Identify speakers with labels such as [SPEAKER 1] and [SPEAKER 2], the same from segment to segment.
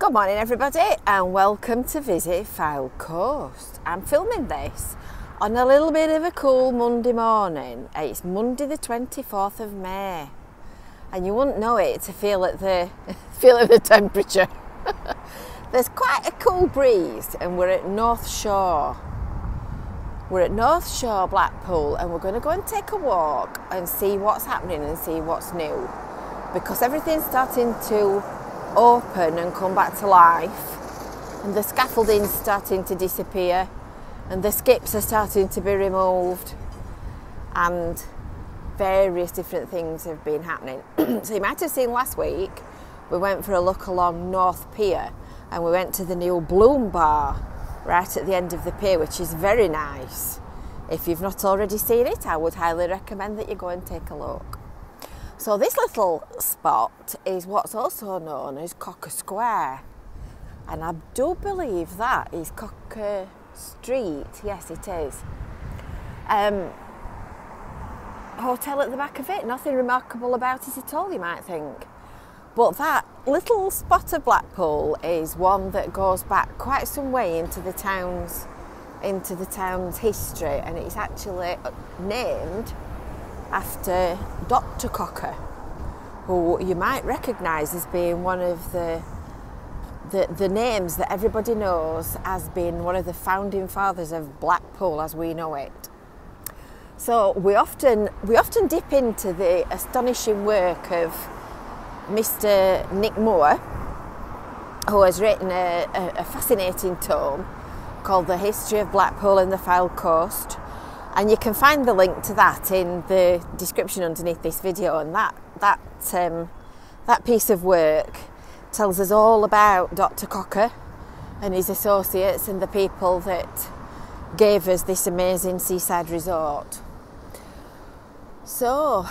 [SPEAKER 1] Good morning, everybody, and welcome to Visit Fylde Coast. I'm filming this on a little bit of a cool Monday morning. It's Monday, the 24th of May, and you wouldn't know it to feel at the feel at the temperature. There's quite a cool breeze, and we're at North Shore. We're at North Shore, Blackpool, and we're going to go and take a walk and see what's happening and see what's new because everything's starting to open and come back to life, and the scaffolding's starting to disappear, and the skips are starting to be removed, and various different things have been happening. so you might have seen last week we went for a look along North Pier and we went to the new Bloom Bar right at the end of the pier, which is very nice. If you've not already seen it, I would highly recommend that you go and take a look. So this little spot is what's also known as Cocker Square. And I do believe that is Cocker Street. Yes, it is. Um, hotel at the back of it, nothing remarkable about it at all, you might think. But that little spot of Blackpool is one that goes back quite some way into the town's into the town's history, and it's actually named after Dr. Cocker, who you might recognise as being one of the, the, the names that everybody knows as being one of the founding fathers of Blackpool as we know it. So we often we often dip into the astonishing work of Mr. Nick Moore, who has written a, a, a fascinating tome called The History of Blackpool and the Fylde Coast and you can find the link to that in the description underneath this video. And that that um, that piece of work tells us all about Dr Cocker and his associates and the people that gave us this amazing seaside resort. So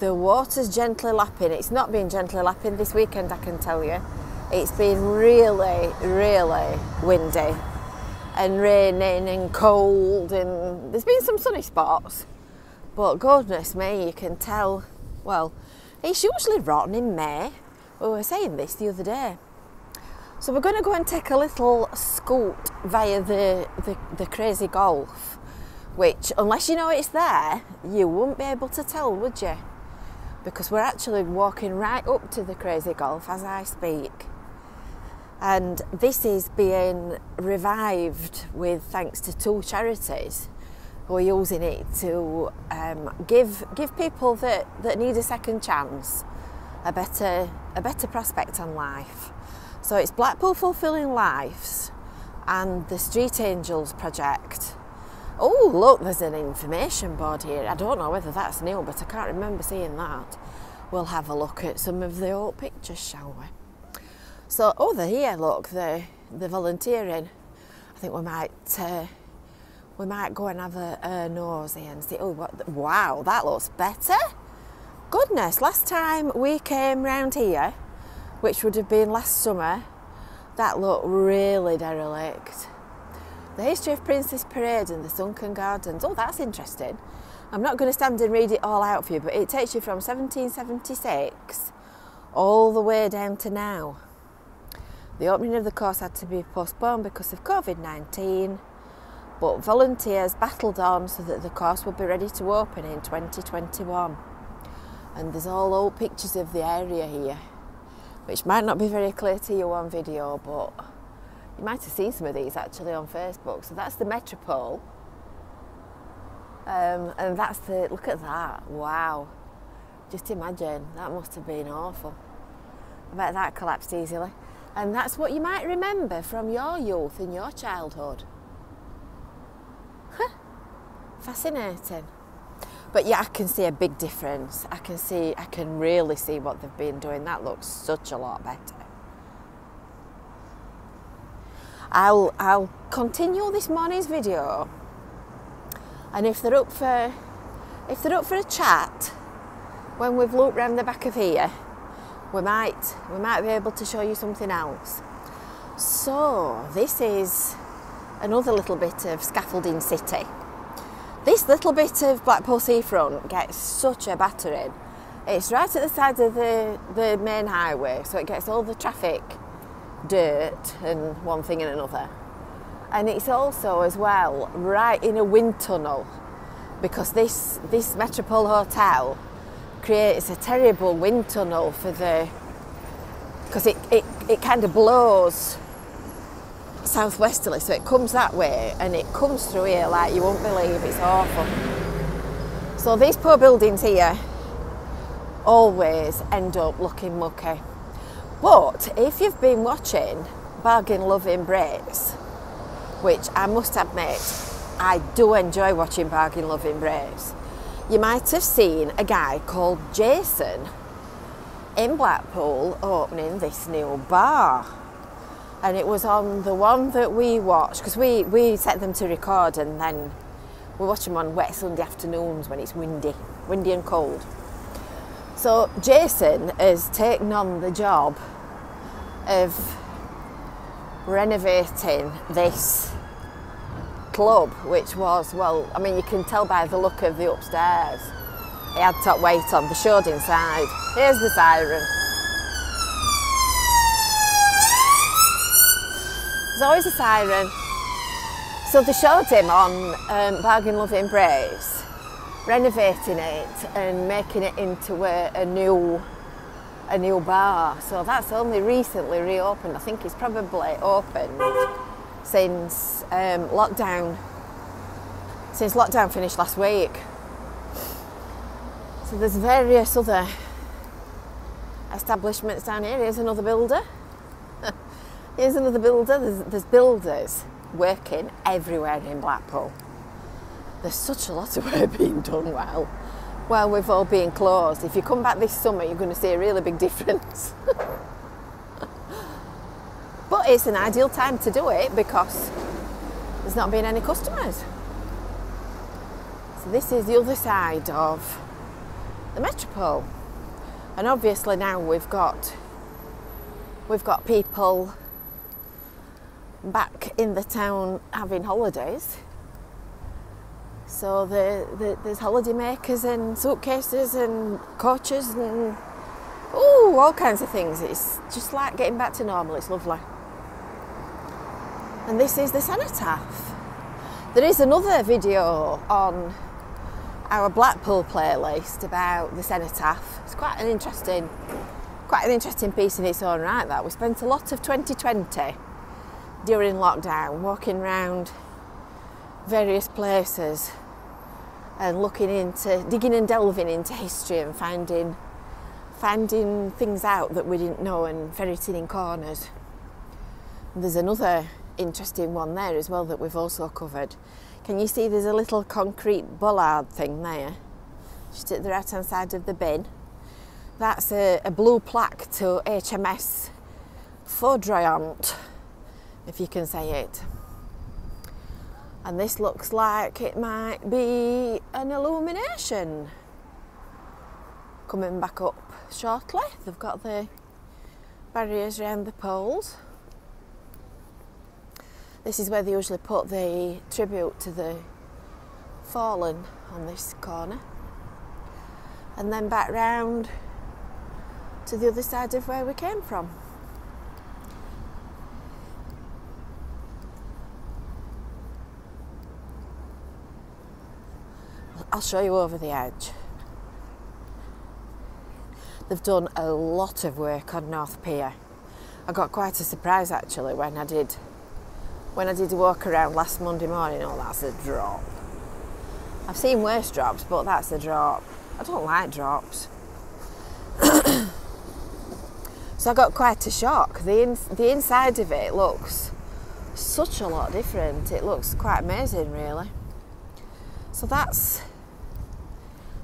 [SPEAKER 1] the water's gently lapping. It's not been gently lapping this weekend I can tell you. It's been really really windy and raining and cold and there's been some sunny spots but goodness me you can tell. Well it's usually rotten in May. We were saying this the other day. So we're going to go and take a little scoot via the, the, the crazy golf which unless you know it's there you wouldn't be able to tell would you? Because we're actually walking right up to the crazy golf as I speak and this is being revived with thanks to two charities who are using it to um, give give people that, that need a second chance a better a better prospect on life. So it's Blackpool Fulfilling Lives and the Street Angels project. Oh look, there's an information board here. I don't know whether that's new, but I can't remember seeing that. We'll have a look at some of the old pictures, shall we? So, oh, they're here. Look, they're, they're volunteering. I think we might uh, we might go and have a, a nosy and see. Oh, what, wow, that looks better. Goodness, last time we came round here, which would have been last summer, that looked really derelict. The history of Princess Parade and the sunken gardens. Oh, that's interesting. I'm not going to stand and read it all out for you, but it takes you from 1776 all the way down to now. The opening of the course had to be postponed because of COVID 19, but volunteers battled on so that the course would be ready to open in 2021. And there's all old pictures of the area here, which might not be very clear to you on video, but you might have seen some of these actually on Facebook. So that's the Metropole. Um, and that's the look at that wow just imagine that must have been awful I bet that collapsed easily and that's what you might remember from your youth and your childhood. Huh. Fascinating. But yeah, I can see a big difference. I can see, I can really see what they've been doing. That looks such a lot better. I'll, I'll continue this morning's video. And if they're up for, if they're up for a chat, when we've looked round the back of here, we might we might be able to show you something else. So this is another little bit of scaffolding city. This little bit of Blackpool seafront gets such a battering. It's right at the side of the, the main highway, so it gets all the traffic dirt and one thing and another. And it's also as well right in a wind tunnel because this this Metropole Hotel creates a terrible wind tunnel for the because it, it, it kind of blows southwesterly so it comes that way and it comes through here like you won't believe it's awful. So these poor buildings here always end up looking mucky. But if you've been watching bargain loving Brits which I must admit I do enjoy watching bargain loving Brits you might have seen a guy called Jason in Blackpool opening this new bar. And it was on the one that we watched, because we, we set them to record and then we watch them on wet Sunday afternoons when it's windy, windy and cold. So Jason has taken on the job of renovating this club, which was, well, I mean, you can tell by the look of the upstairs. It had top weight on, the showed inside. Here's the siren. There's always a siren. So they showed him on um, Bargain Loving Brits, renovating it and making it into a, a new a new bar. So that's only recently reopened. I think it's probably opened since um, lockdown. Since lockdown finished last week. So there's various other establishments down here. Here's another builder. Here's another builder. There's, there's builders working everywhere in Blackpool. There's such a lot of work being done well while we've all been closed. If you come back this summer, you're going to see a really big difference. but it's an ideal time to do it because there's not been any customers. So this is the other side of the Metropole. And obviously now we've got we've got people back in the town having holidays. So the, the, there's holiday makers and suitcases and coaches and oh, all kinds of things. It's just like getting back to normal. It's lovely. And this is the cenotaph. There is another video on our Blackpool playlist about the cenotaph. It's quite an interesting, quite an interesting piece in its own right. That we spent a lot of 2020 during lockdown walking around various places and looking into, digging and delving into history and finding, finding things out that we didn't know and ferreting in corners. And there's another interesting one there as well that we've also covered. Can you see there's a little concrete bollard thing there? Just at the right hand side of the bin. That's a, a blue plaque to HMS Foudroyant, if you can say it. And this looks like it might be an illumination coming back up shortly. They've got the barriers around the poles. This is where they usually put the tribute to the fallen on this corner. And then back round to the other side of where we came from. I'll show you over the edge. They've done a lot of work on North Pier. I got quite a surprise actually when I did when I did a walk around last Monday morning, oh, that's a drop. I've seen worse drops, but that's a drop. I don't like drops. so I got quite a shock. The, in, the inside of it looks such a lot different. It looks quite amazing, really. So that's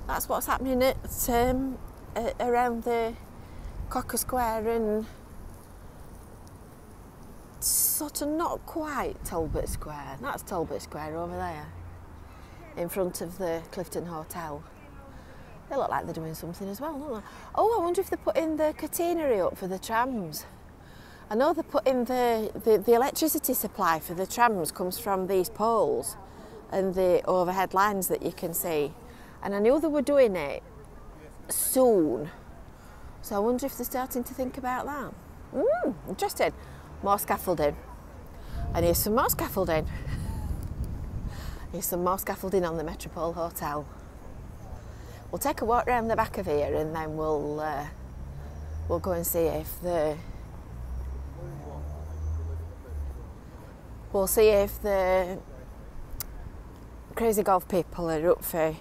[SPEAKER 1] that's what's happening at um, around the Cocker Square and sort of not quite Talbot Square. That's Talbot Square over there, in front of the Clifton Hotel. They look like they're doing something as well, don't they? Oh, I wonder if they're putting the catenary up for the trams. I know they're putting the, the, the electricity supply for the trams comes from these poles and the overhead lines that you can see. And I knew they were doing it soon. So I wonder if they're starting to think about that. Mm, interesting. more scaffolding. And here's some more scaffolding. Here's some more scaffolding on the Metropole Hotel. We'll take a walk around the back of here and then we'll uh, we'll go and see if the we'll see if the crazy golf people are up for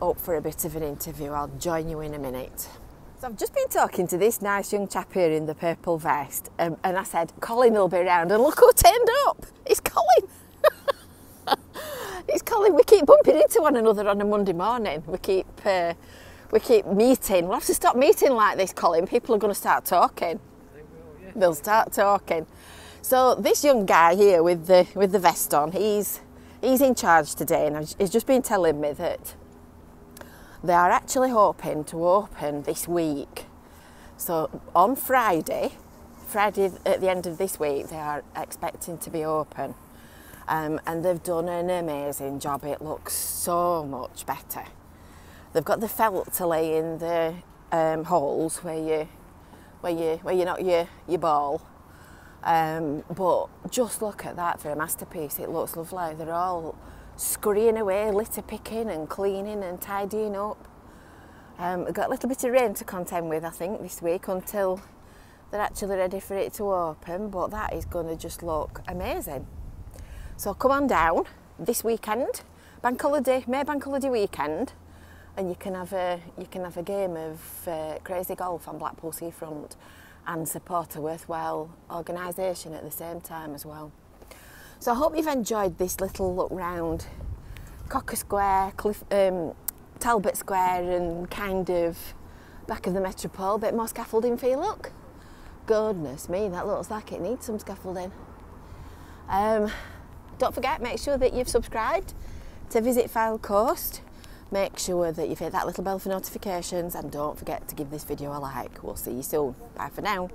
[SPEAKER 1] up for a bit of an interview. I'll join you in a minute. So I've just been talking to this nice young chap here in the purple vest, um, and I said Colin will be around, and look who turned up! It's Colin. it's Colin. We keep bumping into one another on a Monday morning. We keep uh, we keep meeting. We'll have to stop meeting like this, Colin. People are going to start talking.
[SPEAKER 2] They will.
[SPEAKER 1] They'll start talking. So this young guy here with the with the vest on, he's he's in charge today, and he's just been telling me that they are actually hoping to open this week. So on Friday, Friday at the end of this week, they are expecting to be open. Um, and they've done an amazing job. It looks so much better. They've got the felt to lay in the um, holes where you where you where you knock your your ball. Um, but just look at that for a masterpiece. It looks lovely. They're all scurrying away, litter picking and cleaning and tidying up. Um, we've got a little bit of rain to contend with, I think, this week until they're actually ready for it to open. But that is going to just look amazing. So come on down this weekend, bank holiday, May bank holiday weekend, and you can have a you can have a game of uh, crazy golf on Blackpool Seafront and support a worthwhile organisation at the same time as well. So I hope you've enjoyed this little look round Cocker Square, Cliff, um, Talbot Square and kind of back of the Metropole. Bit more scaffolding for you, look. Goodness me, that looks like it needs some scaffolding. Um, don't forget, make sure that you've subscribed to Visit Fylde Coast. Make sure that you've hit that little bell for notifications and don't forget to give this video a like. We'll see you soon. Bye for now.